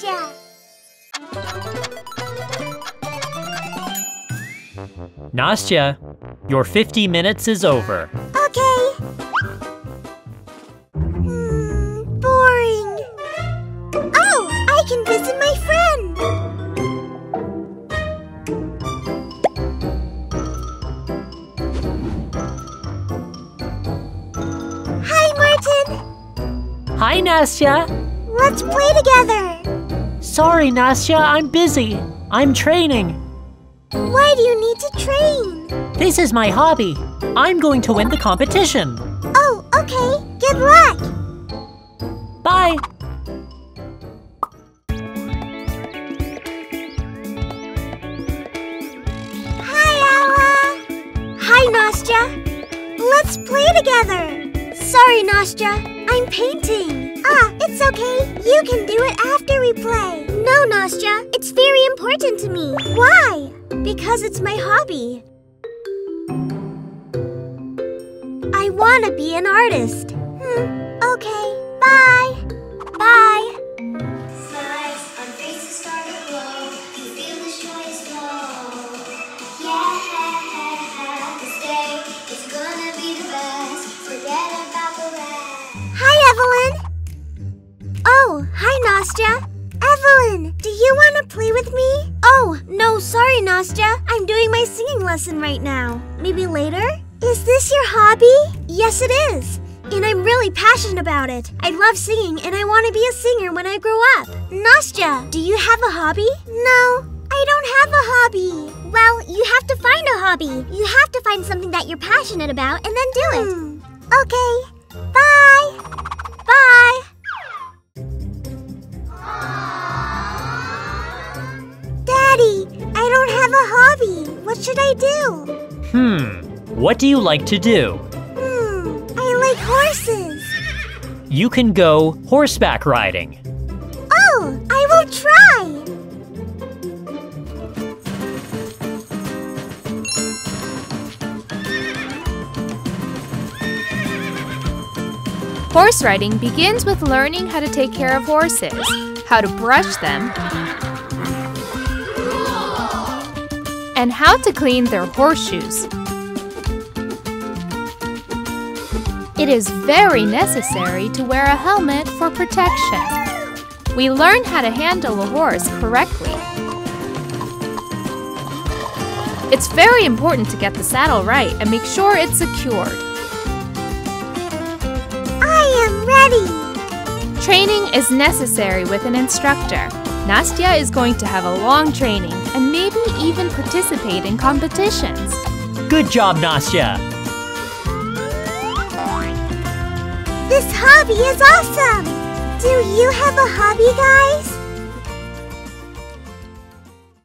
Nastya. Nastya, your 50 minutes is over. Okay. Hmm, boring. Oh, I can visit my friend. Hi, Martin. Hi, Nastya. Let's play together. Sorry, Nastya, I'm busy. I'm training. Why do you need to train? This is my hobby. I'm going to win the competition. Oh, okay. Good luck. Bye. Hi, Ella. Hi, Nastya. Let's play together. Sorry, Nastya. I'm painting. Ah, it's okay. You can do it after we play. Important to me. Why? Because it's my hobby. I want to be an artist. Hmm. Okay. Bye. Bye. Smiles on faces start to glow. You feel the joyous glow. Yeah, this day is gonna be the best. Forget about the rest. Hi, Evelyn. Oh, hi, Nastya. Evelyn, do you want to Nastya. I'm doing my singing lesson right now. Maybe later? Is this your hobby? Yes, it is. And I'm really passionate about it. I love singing and I want to be a singer when I grow up. Nastya, do you have a hobby? No, I don't have a hobby. Well, you have to find a hobby. You have to find something that you're passionate about and then do it. Hmm. Okay. Bye. Bye. Daddy, I don't have a hobby. What should I do? Hmm, what do you like to do? Hmm, I like horses. You can go horseback riding. Oh, I will try. Horse riding begins with learning how to take care of horses, how to brush them, and how to clean their horseshoes. It is very necessary to wear a helmet for protection. We learn how to handle a horse correctly. It's very important to get the saddle right and make sure it's secured. I am ready. Training is necessary with an instructor. Nastya is going to have a long training and maybe even participate in competitions. Good job, Nastya. This hobby is awesome. Do you have a hobby, guys?